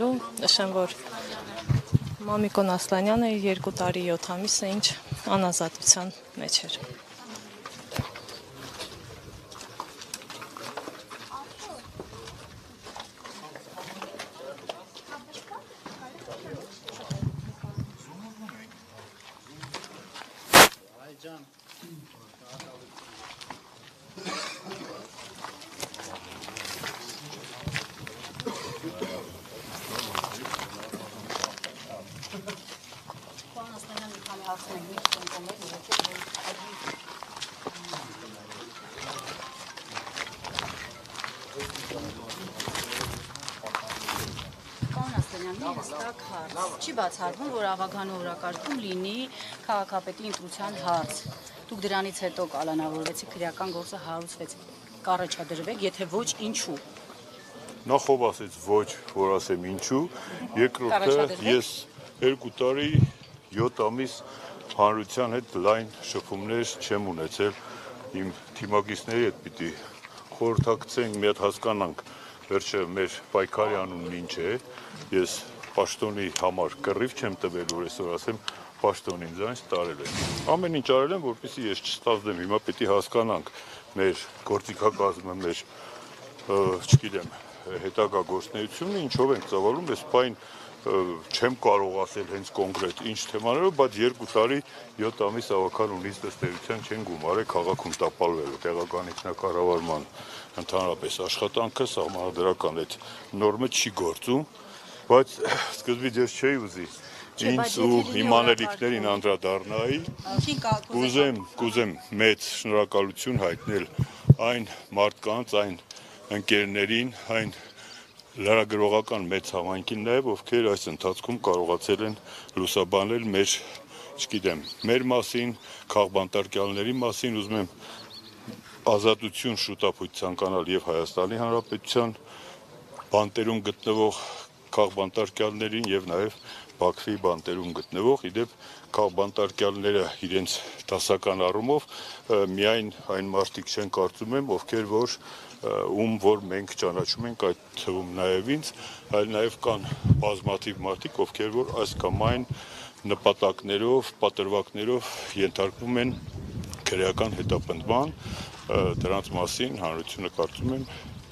Նշեմ, որ Մամիկոն Ասլանյանը 2 տարի 7 ամիս է ինչ անազատության մեջ էր։ Պարոն Աստանյան, մի հստակ հարց։ Չի բացառվում, որ Աղագանու օրակարգում լինի քաղաքապետի ընտրության հարց։ Դուք դրանից հետո կալանավորվեցիք քրեական գործը հարուցվեց։ Կառաջադրվեք, եթե ոչ, ինչու։ Նախ ով ասեց ոչ, որ ասեմ ինչու, երկրորդը ես 2 տարի 7 ամիս հանրության հետ լայն շփումներ չեմ ունեցել իմ թիմակիցների հետ պիտի խորհրդակցենք, մի հատ հասկանանք վերջը մեր պայքարի անունն ինչ է։ Ես պաշտոնի համար կռիվ չեմ տվել, որ այսօր ասեմ պաշտոնին ձանց տարել եմ։ Ամեն ինչ արել եմ, որպեսզի ես չստացվեմ։ Հիմա պիտի հասկանանք մեր գործիքակազմը, մեր չգիտեմ, հետագա գործնեությունը ինչով ենք ծավալում, այս բան ը, չեմ կարող ասել հենց կոնկրետ ինչ թեմաներով, բայց երկու տարի 7 ամիս ավական ունից դստերության չեն գումարել քաղաքում տապալվելու տեղական ինքնակառավարման ընդհանրապես աշխատանքը սահմանադրական այդ նորմը չի գործում, բայց սկզբից ես չէի ուզի ինձ ու եթե լինի իմ անելիքներին անդրադառնայի Կուզեմ, կուզեմ մեծ շնորհակալություն հայտնել այն մարդկանց, այն ընկերներին, այն լրագրողական մեծ համայնքին նաև, ովքեր այս ընթացքում կարողացել են լուսաբանել մեր, չգիտեմ, մեր մասին, քաղբանտարկյալների մասին, ուզում եմ ազատություն շուտապույտ ցանկանալ եւ Հայաստանի Հանրապետության բանտերում գտնվող քաղբանտարկյալներին եւ նաեւ Բաքվի բանտերում գտնվող իդեպ քաղբանտարկյալները իրենց դասական առումով միայն այն մարդիկ չեն կարծում եմ, ովքեր որ ում որ մենք ճանաչում ենք այդ թվում նաեւ ինձ, այլ նաեւ կան բազմաթիվ մարդիկ, ովքեր որ այս կամ այն նպատակներով, պատրվակներով ենթարկվում են քրեական հետապնդման դրանց մասին հանրությունը կարծում եմ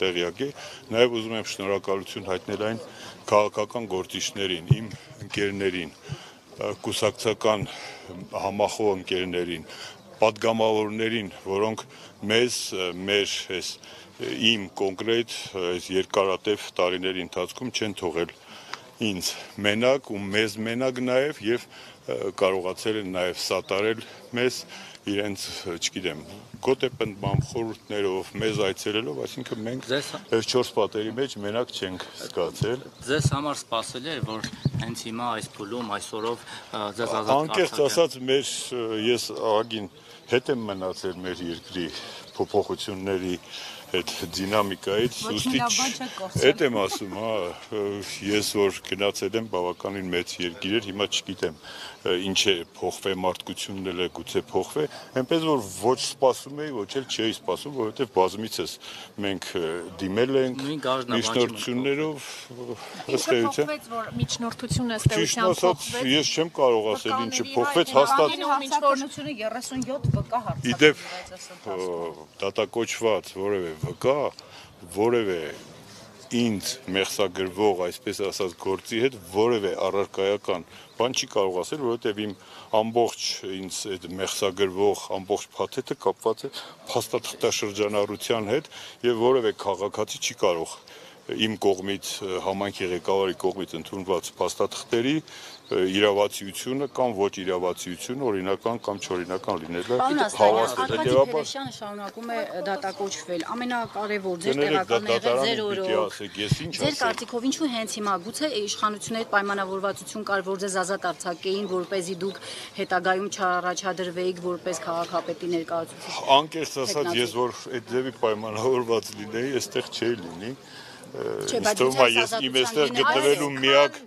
տեղյակ է։ Նաև ուզում եմ շնորհակալություն հայտնել այն քաղաքական գործիչներին, իմ ընկերներին, կուսակցական համախոհ ընկերներին, падգամավորներին, որոնք մեզ մեր այս իմ կոնկրետ այս երկարատև տարիների ընթացքում չեն թողել ինձ մենակ ու մեզ մենակ նաև եւ կարողացել են նաև սատարել մեզ իրենց, չգիտեմ, գոտեպնդմամբ խորհուրդներով մեզ այցելելով, այսինքն մենք հա- չորս պատերի մեջ մենակ չենք զգացել։ Ձեզ համար սпасել էր, որ հենց հիմա այս փուլում այսօրով ձեզ ազատ Անկեղծ ասած, մեր ես ագին հետ եմ մնացել մեր երկրի փոփոխությունների այդ դինամիկայից կորցրել։ այդ եմ ասում հա ես որ գնացել եմ բավականին մեծ երկիր էր հիմա չգիտեմ ինչ է փոխվե մարդկությունն էլ է գուցե փոխվե այնպես որ ոչ սպասում էի ոչ էլ չէի սպասում որովհետև բազմիցս մենք դիմել ենք միջնորդություններով ըստ Ինչը էության փոխվեց, որ միջնորդությունը Ճիշտ ստեյության ասած, փոխվեց։ ես չեմ կարող ասել ինչը փոխվեց, հաստատ վկաների Հարցակնությունը 37 վկա հարցակնություն Իդեպ դատակոչված որևէ վկա, որևէ ինձ մեղսագրվող, այսպես ասած, գործի հետ որևէ առարկայական բան չի կարող ասել, որովհետև իմ ամբողջ ինձ այդ մեղսագրվող ամբողջ փաթեթը կապված է փաստաթղթաշրջանառության հետ եւ որևէ քաղաքացի չի կարող իմ կողմից համայնքի ղեկավարի կողմից ընդունված փաստաթղթերի իրավացիությունը կամ ոչ իրավացիությունը օրինական կամ չօրինական լինելը հավաստել։ Հետևաբար Փերեսյանը շարունակում է դատակոչվել։ Ամենակարևոր ձեր տեղական եղել ձեր օրոք։ Ձեր կարծիքով ինչու հենց հիմա գուցե իշխանությունների պայմանավորվածություն կար, որ ձեզ ազատ արձակեին, որ เป զի դուք հետագայում չառաջադրվեիք որպես քաղաքապետի ներկայացուցիչ։ Անկեղծ ասած, ես որ այդ ձևի պայմանավորված լինեի, այստեղ չէի լինի։ Չէ, բայց է ես իմ այստեղ գտնվելու միակ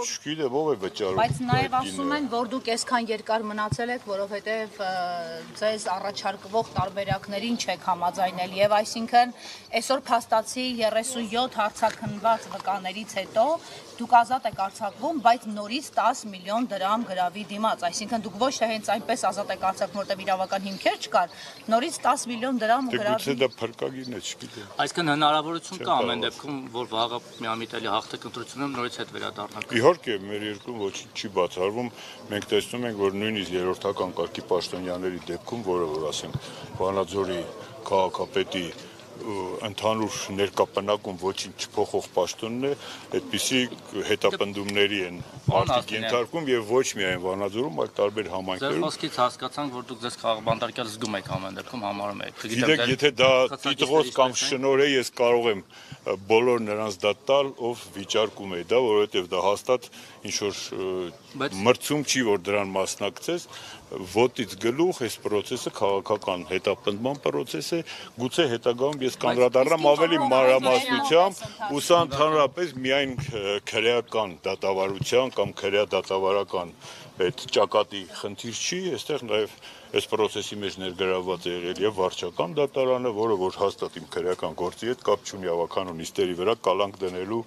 Չգիտեմ ով է վճարում։ Բայց նաև ասում են, որ դուք այսքան երկար մնացել եք, որովհետև ձեզ առաջարկվող տարբերակներին չեք համաձայնել եւ այսինքն այսօր փաստացի 37 հարցակնված վկաներից հետո դուք ազատ եք արձակվում, բայց նորից 10 միլիոն դրամ գրավի դիմաց, այսինքն դուք ոչ թե հենց այնպես ազատ եք արձակվում, որտեղ իրավական հիմքեր չկար, նորից 10 միլիոն դրամ Դե գրավի գուցե դա փրկագին է, չգիտեմ։ Այսինքն հնարավորություն կա ամեն դեպքում, որ վաղը միամիտելի հաղթեք ընտրությունում նորից հետ վերադառնանք։ Իհարկե, մեր երկրում ոչինչ չի բացառվում։ Մենք տեսնում ենք, որ նույնիսկ երրորդական կարգի պաշտոնյաների դեպքում, որը որ ասենք Վանաձորի քաղաքապետի ը, ընդհանուր ներկապնակում ոչինչ չփոխող պաշտոնն է, այդպիսի հետապնդումների են մարդիկ Ասլինյան։ ենթարկվում եւ ոչ միայն Վանաձորում, այլ տարբեր Ձեր համայնքներում։ խոսքից հասկացանք, որ դուք ձեզ քաղաքբանդարկյալ զգում եք ամեն դեպքում համարում եք։ Գիտեք, եթե դա տիտղոս կամ շնոր է, ես կարող եմ բոլոր նրանց դա տալ, ով վիճարկում է դա, որովհետև դա հաստատ ինչ որ մրցում չի, որ դրան մասնակցես, ոտից գլուխ այս process-ը քաղաքական հետապնդման process է, գուցե հետագայում ես կանդրադառնամ ավելի մանրամասնությամբ, ու սա ընդհանրապես միայն քրեական դատավարության կամ քրեա դատավարական այդ ճակատի խնդիր չի, այստեղ նաև այս process-ի մեջ ներգրավված է եղել եւ վարչական դատարանը, որը որ հաստատ իմ քրեական գործի հետ կապ չունի ավականու նիստերի վրա կալանք դնելու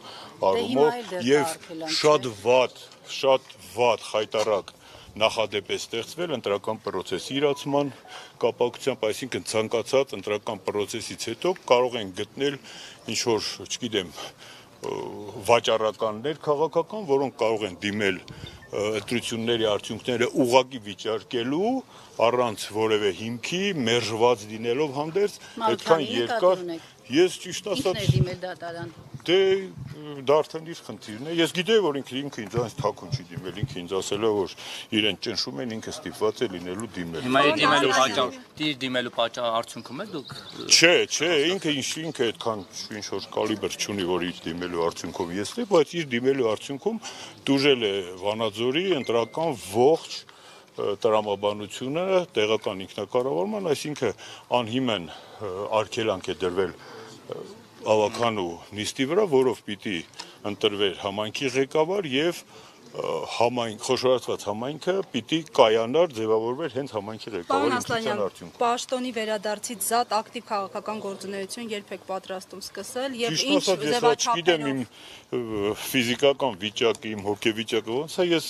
առումով էլ դեռ եւ շատ վատ, շատ վատ խայտարակ նախադեպ է ստեղծվել ընտրական process-ի իրացման կապակցությամբ, այսինքն ցանկացած ընտրական process-ից հետո կարող են գտնել ինչ որ, չգիտեմ, վաճառականներ քաղաքական, որոնք կարող են դիմել ընտրությունների արդյունքները ուղակի վիճարկելու առանց որևէ հիմքի, մերժված դինելով հանդերձ, այդքան երկար Ես ճիշտ ասած է դիմել դատարան։ Դե դա արդեն իր խնդիրն է։ Ես գիտեի, որ ինքը ինքը ինձ այնց թակուն չի դիմել, ինքը ինձ ասել է, որ իրեն ճնշում են, ինքը ստիպված է լինելու դիմել։ Հիմա իր դիմելու պատճառ, դիր դիմելու պատճառ արդյունքում է դուք Չէ, չէ, ինքը ինչ ինքը այդքան ինչ որ կալիբր չունի, որ իր դիմելու արդյունքում ես դե, բայց իր դիմելու արդյունքում դուժել է Վանաձորի ընտրական ողջ տրամաբանությունը տեղական ինքնակառավարման, այսինքն անհիմն արգելանք է դրվել ավականու նիստի վրա, որով պիտի ընտրվեր համայնքի ղեկավար եւ ը, համայն խոշորացված համայնքը պիտի կայանար ձևավորվեր հենց համայնքի ընտրության արդյունքում։ պաշտոնի վերադարձից զատ ակտիվ քաղաքական գործունեություն երբ եք պատրաստում սկսել եւ ինչ ոչ չգիտեմ իմ ձևաչափերով ֆիզիկական վիճակը, իմ հոգեվիճակը ոնց է, ես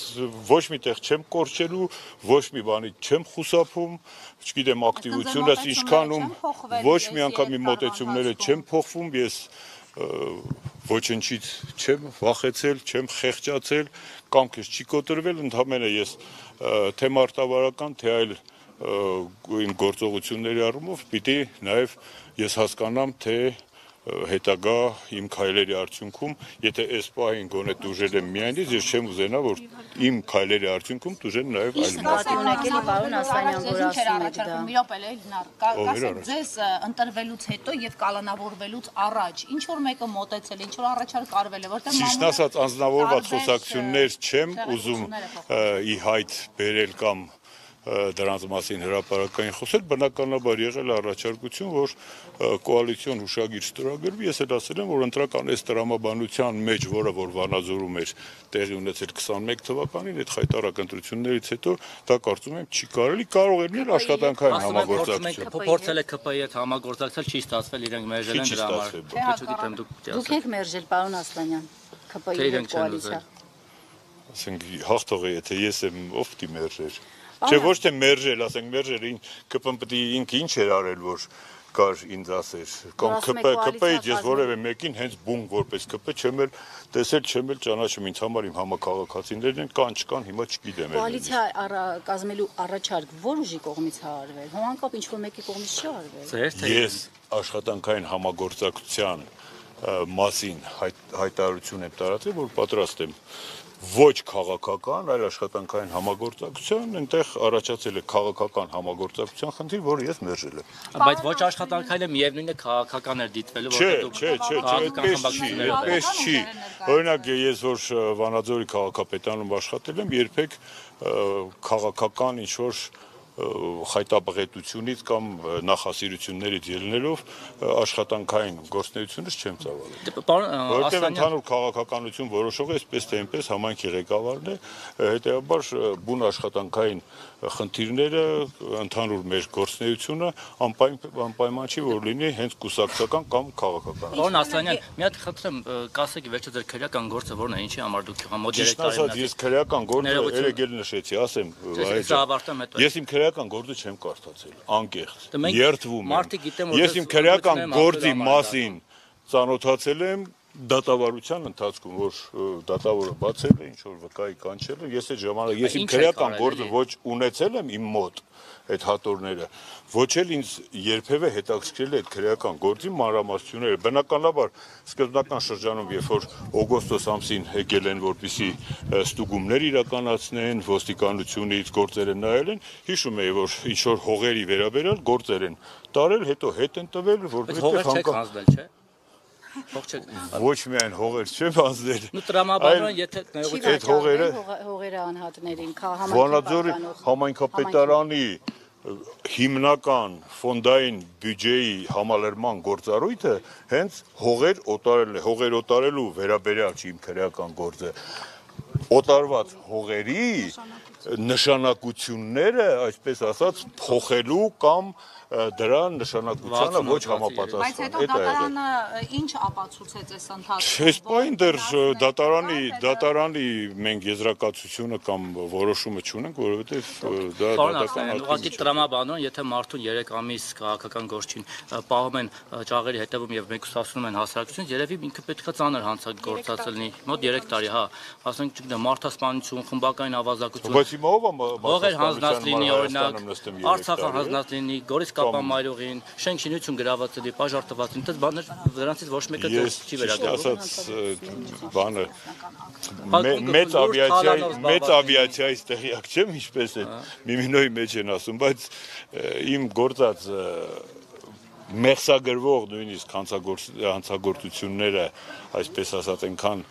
ոչ մի տեղ չեմ կորչելու, ոչ մի բանից չեմ խուսափում, չգիտեմ ակտիվությունս ինչքանում ոչ մի անգամ իմ ընթացքում։ չեմ փոխվում, ես ոչնչից չեմ վախեցել, չեմ խեղճացել, կամքս չի կոտրվել, ընդհանրապես ես թե մարտավարական, թե այլ իմ գործողությունների առումով պիտի նաև ես հասկանամ, թե հետագա իմ քայլերի արդյունքում, եթե այս պահին գոնե դուժել եմ միայն ես, ես չեմ ուզենա, որ իմ քայլերի արդյունքում դուժեն նաև այլ մարդ։ Նկատի ունեք էլի պարոն Ասլանյան, որ ասում եք դա։ առաջարկում, մի րոպե էլի նա կա- Ով էր կասեք առաջ։ ձեզ ընտրվելուց հետո եւ կալանավորվելուց առաջ ինչ որ մեկը մոտեցել, ինչ որ առաջարկ արվել է, որտեղ Ճիշտ ասած, անznավորված խոսակցություններ չեմ ուզում ի հայտ բերել կամ դրանց մասին հրապարակային խոսել, բնականաբար եղել է առաջարկություն, որ կոալիցիոն հուշագիր ստորագրվի, ես էլ ասել եմ, որ ընտրական այս տրամաբանության մեջ, որը որ Վանաձորում էր տեղի ունեցել 21 թվականին, այդ խայտարակ ընտրություններից հետո դա կարծում եմ չի կարելի, կարող է լինել աշխատանքային համագործակցություն։ փորձել եք ԿՊ-ի հետ համագործակցել, չի ստացվել, իրենք մերժել են դրա համար։ Դե չգիտեմ դուք Դուք եք մերժել պարոն Ասլանյան ԿՊ-ի հետ կոալիցիա։ ասենք հաղթող է, եթե ես եմ ով պիտի մերժեր։ Չէ ոչ թե մերժել, ասենք մերժել ԿՊ-ն պիտի ինքը ինչ էր արել, որ կար ինձ ասեր կամ ԿՊ ԿՊ-ից ես որևէ մեկին հենց բուն որպես ԿՊ չեմ էլ տեսել, չեմ էլ ճանաչում ինձ համար իմ համակարգացիներն են կան չկան հիմա չգիտեմ էլ։ Կոալիցիա կազմելու առաջարկ ո՞ր ուժի կողմից է արվել։ Հոմանկապ ինչ որ մեկի կողմից չի արվել։ Ձեր թե Ես աշխատանքային համագործակցության մասին հայտ, հայտարարություն եմ տարածել, որ պատրաստ եմ ոչ քաղաքական, այլ աշխատանքային համագործակցության, այնտեղ առաջացել է քաղաքական համագործակցության խնդիր, որը ես մերժել եմ։ բայց ոչ աշխատանքային է միևնույնն է քաղաքական էր դիտվելու, որտեղ դուք չէ, չէ, չէ, քաղաքական այդպես չի, այդպես չի։ Օրինակ ես որ Վանաձորի քաղաքապետանում աշխատել եմ, երբեք քաղաքական ինչ որ խայտաբղետությունից կամ նախասիրություններից ելնելով աշխատանքային գործնեությունից չեմ ծավալել։ Դե, Որտեղ ընդհանուր քաղաքականություն որոշող է, այսպես թե այնպես համայնքի ղեկավարն է, հետեւաբար բուն աշխատանքային խնդիրները, ընդհանուր մեր գործնեությունը անպայման չի որ լինի հենց կուսակցական կամ քաղաքական։ Պարոն Ասլանյան, մի հատ խնդրեմ, կասեք վերջը ձեր քրեական գործը որն է, ինչի համար դուք մոտ 3 Ճիշտ տարի ասած, ես քրեական գործը երեք էլ նշեցի, ասեմ, հետո։ Ես իմ քրեական գործը չեմ կարդացել, անկեղծ։ Դե Երթվում եմ։ գիտեմ, որ Ես իմ քրեական գործի մասին ծանոթացել եմ դատավարության ընթացքում, որ դատավորը բացել է, ինչ որ վկայի կանչել է, ես այդ ժամանակ ես իմ քրեական գործը ոչ ունեցել եմ իմ մոտ այդ հատորները, ոչ էլ ինձ երբևէ հետաքրքրել է այդ քրեական գործի մանրամասնությունները։ Բնականաբար սկզբնական շրջանում, երբ որ օգոստոս ամսին եկել են, որպիսի ստուգումներ իրականացնեն, ոստիկանությունից գործերը նայել են, հիշում եի, որ ինչ որ հողերի վերաբերյալ գործեր են տարել, հետո հետ են տվել, Բայց որովհետեւ հողեր չեք հանձնել, չէ՞։ Չեք։ ոչ միայն հողեր չեմ անձնել։ Նու տրամաբանորեն եթե Չի ներողություն Այդ հողերը- հողերը անհատներին, համայնքի համայնքապետարանի հիմնական ֆոնդային բյուջեի համալրման գործառույթը հենց հողեր օտարելն է, հողեր օտարելու վերաբերյալ իմ քրեական գործը։ Օտարված հողերի նշանակությունները, այսպես ասած, փոխելու կամ դրա նշանակությանը ոչ Բայց համապատասխան։ հետո է եղել։ դատարանը ինչ ապացուցեց այս ընթացքում։ Այս պայն դեռ դատարանի դատարանի մենք եզրակացությունը կամ որոշումը չունենք, որովհետև դա Ասլանյան, ուղղակի տրամաբանորեն, եթե մարդուն 3 ամիս քաղաքական գործին պահում են ճաղերի հետևում եւ մեկուսացնում են հասարակություն, երևի ինքը պետքա ծանր հանցակ գործածել լինի։ Մոտ 3 տարի, հա, ասենք չգիտեմ, մարդասպանություն, խմբակային ավազակություն, Բայց հիմա ով է Ողեր հանձնած լինի օրինակ, Արցախը հանձնած լինի, Գորիս ապամայրուղին, շենք շինություն գրավածելի, պաժար տվածին, այդ բաներ դրանցից ոչ մեկը չի վերագրվում։ Ասած բանը մեծ ավիացիայի մեծ ավիացիայից տեղյակ չեմ, ինչպես է միմինոյի մեջ են ասում, բայց իմ գործած մեղսագրվող նույնիսկ հանցագործությունները, այսպես ասած, այնքան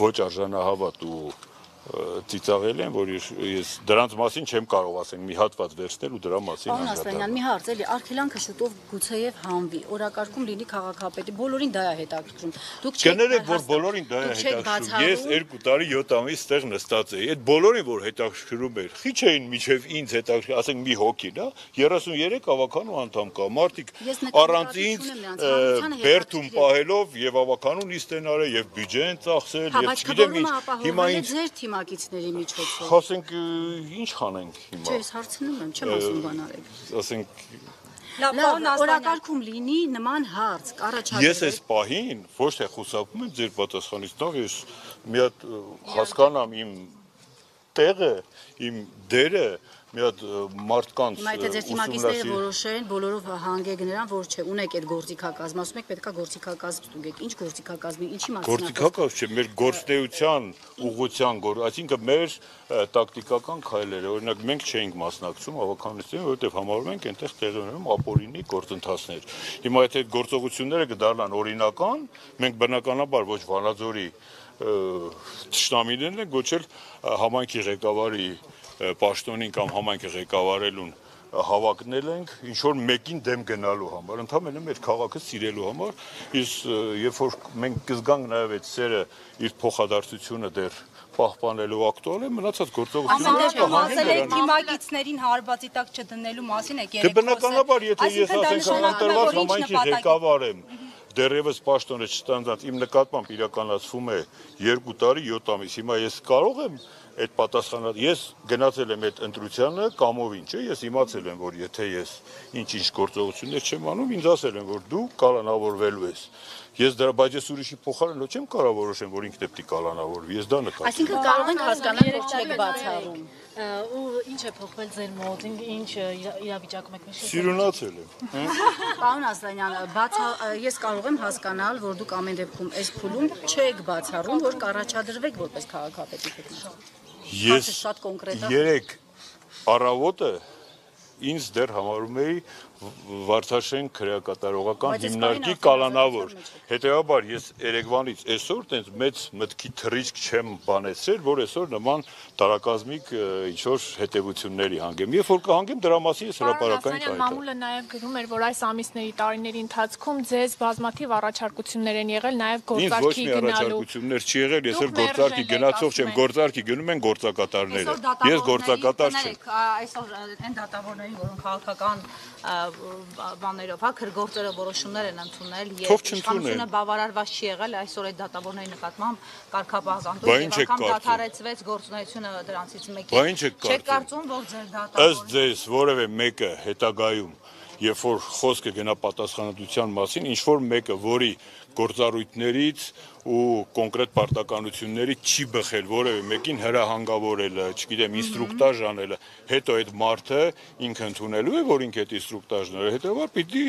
ոչ արժանահավատ ու ծիծաղել են, որ ես, դրանց մասին չեմ կարող ասենք մի հատված վերցնել ու դրա մասին Պարոն Ասլանյան, մի հարց էլի, արկելանքը շուտով գուցեև հանվի, օրակարգում լինի քաղաքապետի, բոլորին դա է հետաքրքրում։ Դուք չեք Կներեք, որ բոլորին դա է հետաքրքրում։ Ես բացառում- 2 տարի 7 ամիս ստեղ նստած էի։ Այդ բոլորին որ հետաքրքրում էր, խի չէին միջև ինձ հետաքրքրում, ասենք մի հոգի, դա 33 ավականու անդամ կա։ Մարդիկ առանց ինձ է։ պահելով եւ ավականուն իստեն արել եւ բյուջե են ծախսել Հա, եւ չգիտեմ ինչ։ Հիմա ձեր թիմակիցների միջոցով։ ասենք ը, ինչ խանենք հիմա։ Չէ, ես հարցնում եմ, չեմ ասում բանարել։ Ասենք Լավ, օրակարգում լինի նման հարց, կառաջադրել։ Ես այս պահին ոչ թե խուսափում եմ ձեր պատասխանից, նոր ես մի հատ հասկանամ իմ տեղը, իմ դերը, մի հատ մարդկանց Հիմա եթե ձեր թիմակիցները որոշեն, բոլորով հանգեք նրան, որ չէ, ունեք այդ գործիքակազմ, ասում եք պետքա գործիքակազմ ստուգեք։ Ինչ գործիքակազմի, ինչի մասին։ Գործիքակաց չէ, մեր գործնեության ուղղության գոր, այսինքն մեր տակտիկական քայլերը, օրինակ մենք չէինք մասնակցում ավականությունին, որովհետև համարում ենք այնտեղ տեղի ունենում ապօրինի գործընթացներ։ Հիմա եթե գործողությունները կդառնան օրինական, մենք բնականաբար ոչ Վանաձորի ճշտամիներն են գոչել համայնքի ղեկավարի պաշտոնին կամ համայնքը ղեկավարելուն հավակնել ենք ինչ որ մեկին դեմ գնալու համար, ընդհանրապես մեր քաղաքը սիրելու համար, իսկ ը, երբ որ մենք կզգանք նաև այդ սերը իր փոխադարձությունը դեռ պահպանելու ակտուալ է, մնացած գործողությունները դեպքում ասել եք թիմակիցներին հարվածի տակ չդնելու մասին Դե երեք բնականաբար, եթե ես ասենք է, ինչ համայնքի ղեկավար եմ, դեռևս պաշտոնը չստանձած իմ նկատմամբ իրականացվում է 2 տարի 7 ամիս։ Հիմա ես կարող եմ այդ պատասխանը ես գնացել եմ այդ ընտրությանը կամովին, չէ, ես իմացել եմ, որ եթե ես ինչ-ինչ գործողություններ չեմ անում, ինձ ասել են, որ դու կալանավորվելու ես։ Ես դրա բայց ես ուրիշի փոխարեն ոչ չեմ կարող որոշեմ, որ ինքն է պետք է կալանավորվի։ Ես դա նկատի։ Այսինքն կարող ենք հասկանալ, որ չեք բացառում։ ու ինչ է փոխվել ձեր մոտ, ինչ- ինչ իրա- իրավիճակում եք նշել։ Սիրունացել եմ։ Պարոն Ասլանյան, բացա ես կարող եմ հասկանալ, որ դուք ամեն դեպքում այս փուլում չեք բացառում, որ կառաջադրվեք որպես քաղաքապետի պետք։ Ես շատ կոնկրետ է։ երեք առավոտը ինձ դեռ համարում էի Վարդաշեն քրեակատարողական հիմնարկի կալանավոր։ Հետևաբար ես Երևանից այսօր տենց մեծ մտքի թռիչք չեմ բանեցրել, որ այսօր նման տարակազմիկ ինչ որ հետևությունների հանգեմ։ Երբ որ կհանգեմ դրա մասին ես հրապարակային կայտա։ Մամուլը նաև գրում էր, որ այս ամիսների տարիների ընթացքում ձեզ բազմաթիվ առաջարկություններ են եղել նաև Ինձ ոչ գործարքի մի գնալու։ առաջարկություններ չի եղել, ես էլ գործարքի գնացող չեմ, գործարքի գնում են գործակատարները։ Ես գործակատար չեմ։ Այսօր այն դատավորների, որոնք քաղաքական բաներով, հա, քրգործերը որոշումներ են ընդունել եւ իշխանությունը բավարարված չի եղել այսօր այդ դատավորների նկատմամբ կարգապահական ինչ եւ անգամ դադարեցվեց գործունեությունը դրանցից մեկի։ Բա ինչ եք Չեք կարծում։ կարծում, որ ձեր ըստ դատավորը ձեզ որևէ մեկը հետագայում երբ որ խոսքը գնա պատասխանատվության մասին, ինչ որ մեկը, որի գործառույթներից ու կոնկրետ պարտականություններից չի բխել որևէ մեկին հրահանգավորելը, չգիտեմ, ինստրուկտաժ անելը, հետո այդ մարդը ինքը ընդունելու է, որ ինքը այդ ինստրուկտաժն է, հետեւաբար պիտի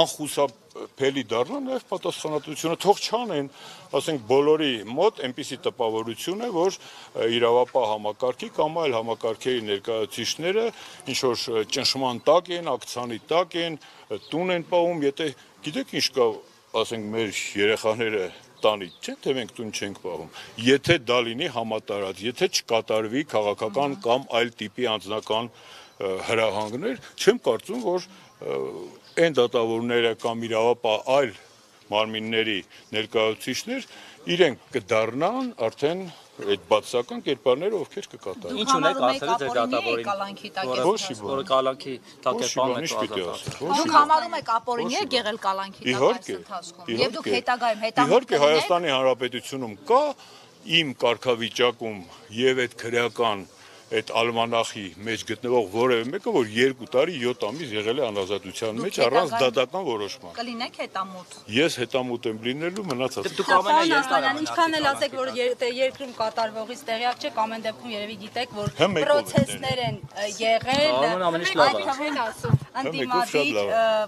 անխուսափելի դառնա նաև պատասխանատվությունը, թող չանեն, ասենք բոլորի մոտ այնպիսի տպավորություն է, որ իրավապահ համակարգի կամ այլ համակարգերի ներկայացուցիչները ինչ որ ճնշման տակ են, ակցանի տակ են, տուն են պահում, եթե գիտեք ինչ կա, ասենք մեր երեխաները տանի չեն թե մենք տուն չենք պահում եթե դա լինի համատարած եթե չկատարվի քաղաքական կամ այլ տիպի անձնական հրահանգներ չեմ կարծում որ այն դատավորները կամ իրավապահ այլ մարմինների ներկայացուցիչներ իրենք կդառնան արդեն այդ բացական կերպարները ովքեր կկատարեն Ինչ ունեք ասել համարում եք ապօրինի եք կալանքի տակ այս ընթացքում։ Եվ դուք Ոչ մի բան։ եղել կալանքի տակ Իհարկե, այս ընթացքում։ Եվ դուք հետագայում հետագայում Իհարկե Հայաստանի Հանրապետությունում կա իմ կարգավիճակում եւ այդ քրեական այդ ալմանախի մեջ գտնվող որևէ մեկը, որ 2 տարի 7 ամիս եղել է անազատության Դուք մեջ առանց դատական որոշման։ կլինեք հետամուտ։ Ես հետամուտ եմ լինելու մնացած։ Դուք ամենը Պարոն ինչքան էլ ասեք, որ թե երկրում կատարվողից տեղյակ չեք, ամեն դեպքում երևի գիտեք, որ պրոցեսներ են եղել, Ամեն ամենից լավ է։ այդ թվում ասում ընդդիմադիր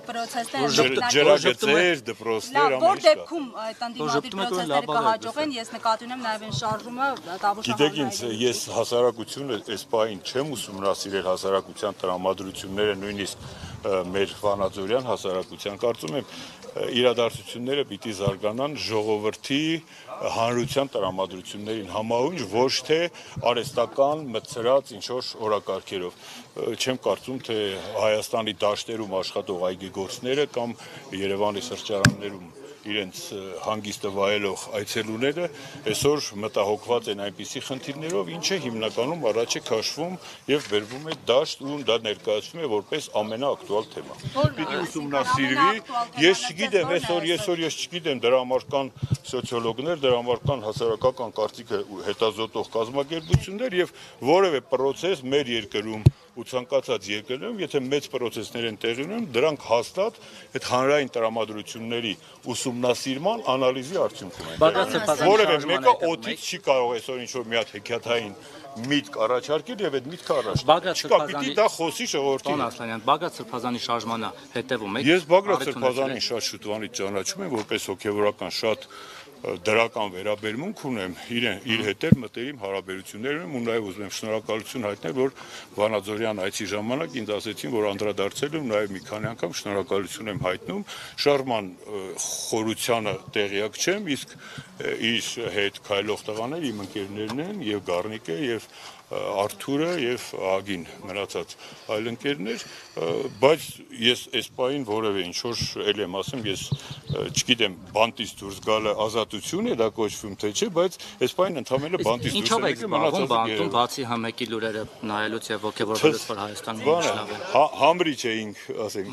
պրոցեսներ Ջրագծեր, դպրոցներ, Լավ, որ ամեն ինչ կա։ դեպքում այդ ընդդիմադիր որ պրոցեսները կհաջողեն, ես նկատի ունեմ նաև այն շարժումը Տավուշ Գիտեք ինձ, ես հասարակությունը այս պահին չեմ ուսումնասիրել հասարակության տրամադրությունները, նույնիսկ մեր Վանաձորյան հասարակության կարծում եմ իրադարձությունները պիտի զարգանան ժողովրդի հանրության տրամադրություններին համահունչ ոչ թե արեստական մցրած ինչ որ օրակարգերով չեմ կարծում թե Հայաստանի դաշտերում աշխատող այգեգործները կամ Երևանի սրճարաններում իրենց հանգիստը վայելող այցելուները այսօր մտահոգված են այնպիսի խնդիրներով, ինչը հիմնականում առաջ է քաշվում եւ վերվում է դաշտ ու դա ներկայացվում է որպես ամենաակտուալ թեմա։ Պիտի ուսումնասիրվի։ Ես չգիտեմ, այսօր այսօր ես չգիտեմ դրա համար կան սոցիոլոգներ, դրա համար կան հասարակական կարծիքը հետազոտող կազմակերպություններ եւ որևէ process մեր երկրում ու ցանկացած երկրներում, եթե մեծ process-ներ են տեղի ունենում, դրանք հաստատ այդ հանրային տրամադրությունների ուսումնասիրման անալիզի արդյունքում են։ Որևէ մեկը օդից չի կարող այսօր ինչ որ մի հատ հեքիաթային միտք առաջարկել եւ այդ միտքը առաջ։ Չկա, պիտի դա խոսի ժողովրդի Տոն Ասլանյան, Բագրատ Սրբազանի շարժմանը հետևում եք։ Ես Բագրատ Սրբազանին շատ շուտվանից ճանաչում եմ որպես հոգեվորական շատ դրական վերաբերմունք ունեմ իրեն իր հետ էլ մտերիմ հարաբերություններ ունեմ ու նաև ուզում եմ շնորհակալություն հայտնել որ Վանաձորյան այցի ժամանակ ինձ ասեցին որ անդրադարձել եմ նաև մի քանի անգամ շնորհակալություն եմ հայտնում շարման խորությանը տեղյակ չեմ իսկ իր հետ քայլող տղաներ իմ ընկերներն են եւ Գառնիկը եւ ը, Արթուրը եւ Ագին մնացած այլ ընկերներ, բայց ես այս պահին որևէ ինչ որ ել եմ ասում, ես չգիտեմ բանտից դուրս գալը ազատություն է դա կոչվում թե չէ, բայց այս պահին ընդհանրապես բանտից դուրս եկել, մնացածը բանտում բացի համեկի լուրերը նայելուց եւ ողջավորվելուց որ Հայաստանում ինչ Բանը, լավ է։ հա- համրիչ էինք, ասենք,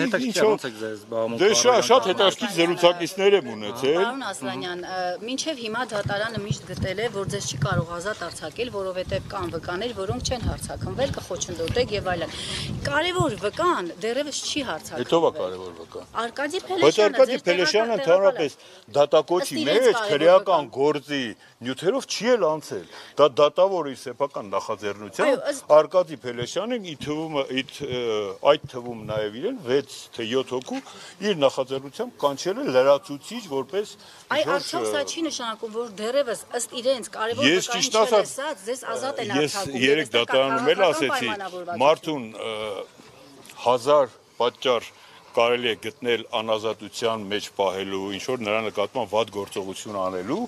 հետաքրքիր է, ոնց եք ձեզ զբաղվում։ Դե շատ շատ հետաքրքիր զրուցակիցներ եմ ունեցել։ Պարոն Ասլանյան, մինչև հիմա դատարանը միշտ գտել է, որ ձեզ չի կարող ազատ արձակել, որովհետև կան վկաներ, որոնք չեն հարցակնվել, կխոչընդոտեք եւ այլն։ Կարևոր վկան դեռևս չի հարցակնվել։ Հետո է կարևոր վկա։ Արկադի Բայց Փելեշյանը, Արկադի Փելեշյանը ընդհանրապես դատակոչի մեջ քրեական գործի նյութերով չի էլ անցել։ Դա դատավոր իր սեփական նախաձեռնությամբ Արկադի Փելեշյանին ի թվում իդ այդ թվում նաև իրեն 6 թե 7 հոգու իր նախաձեռնությամբ կանչել է լրացուցիչ որպես Այ արդյոք սա չի նշանակում, որ դեռևս ըստ իրենց կարևոր Ես ճիշտ ասած, ձեզ ազատ են Ես արձակում։ երեք այստեղ կա դատարանում էլ ասեցի, մարդուն ը, հազար պատճառ կարելի է գտնել անազատության մեջ պահելու, ինչ որ նրա նկատմամբ վատ գործողություն անելու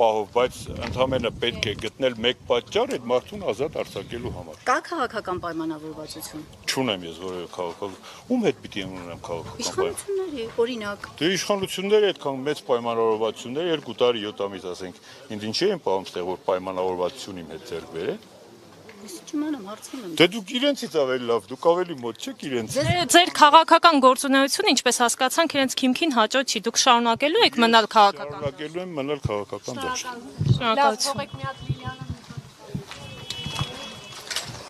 պահով, բայց ընդհանրապես պետք է գտնել մեկ պատճառ այդ մարդուն ազատ արձակելու համար։ Կա քաղաքական պայմանավորվածություն։ Չունեմ ես որևէ քաղաքական։ Ում հետ պիտի ունենամ քաղաքական պայման։ Իշխանությունների, օրինակ, Դե իշխանությունները այդքան մեծ պայմանավորվածություններ 2 տարի 7 ամիս ասենք, ինձ ինչի են պահում ստեղ որ պայմանավորվածություն իմ հետ ձեռք բերեն։ ես չիմանամ հարցնում եմ։ Դե դուք իրենցից ավելի լավ, դուք ավելի մոտ չեք իրենց։ Ձեր- քաղաքական գործունեությունը, ինչպես հասկացանք, իրենց քիմքին հաճո չի։ Դուք շարունակելու եք մնալ քաղաքական։ Շարունակելու եմ մնալ քաղաքական դաշտ։ Լավ, Շնորհակալություն։ թողեք մի հատ Լիլիանը